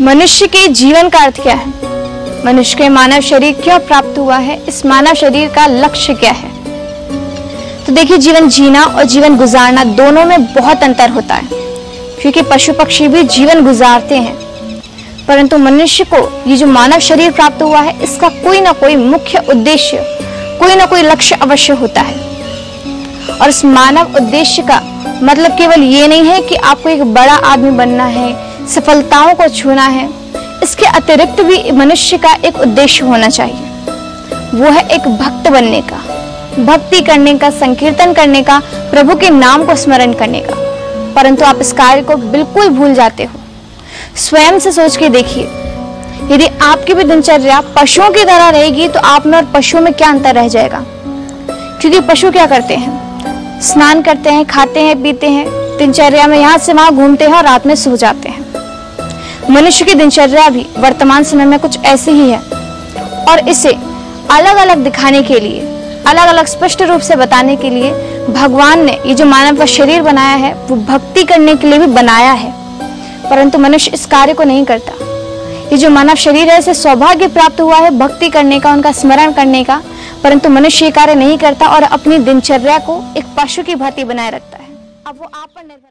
मनुष्य के जीवन का अर्थ क्या है? मनुष्य के मानव शरीर क्यों प्राप्त हुआ है? इस मानव शरीर का लक्ष्य क्या है? तो देखिए, जीवन जीना और जीवन गुजारना दोनों में बहुत अंतर होता है, क्योंकि पशु पक्षी भी जीवन गुजारते हैं। परंतु मनुष्य को ये जो मानव शरीर प्राप्त हुआ है, इसका कोई ना कोई मुख्य उद्देश्य, कोई ना कोई लक्ष्य अवश्य होता है। और इस मानव उद्देश्य का मतलब केवल ये नहीं है कि आपको एक बड़ा आदमी बनना है सफलताओं को छूना है। इसके अतिरिक्त भी मनुष्य का एक उद्देश्य होना चाहिए। वो है एक भक्त बनने का, भक्ति करने का, संकीर्तन करने का, प्रभु के नाम को स्मरण करने का। परंतु आप इस कार्य को बिल्कुल भूल जाते हो। स्वयं से सोच के देखिए, यदि आपकी भी दिनचर्या पशुओं की तरह रहेगी तो आप में और पशुओं में क्या अंतर रह जाएगा? क्योंकि पशु क्या करते हैं? स्नान करते हैं, खाते हैं, पीते हैं, दिनचर्या में यहाँ से वहाँ घूमते हैं और रात में सो जाते हैं। मनुष्य की दिनचर्या भी वर्तमान समय में कुछ ऐसी ही है। और इसे अलग अलग दिखाने के लिए अलग अलग स्पष्ट रूप से बताने के लिए भगवान ने ये जो मानव का शरीर बनाया है, वो भक्ति करने के लिए भी बनाया है। परंतु मनुष्य इस कार्य को नहीं करता। ये जो मानव शरीर है, इसे सौभाग्य प्राप्त हुआ है भक्ति करने का, उनका स्मरण करने का। परंतु मनुष्य ये कार्य नहीं करता और अपनी दिनचर्या को एक पशु की भांति बनाए रखता है। अब वो आप पर निर्भर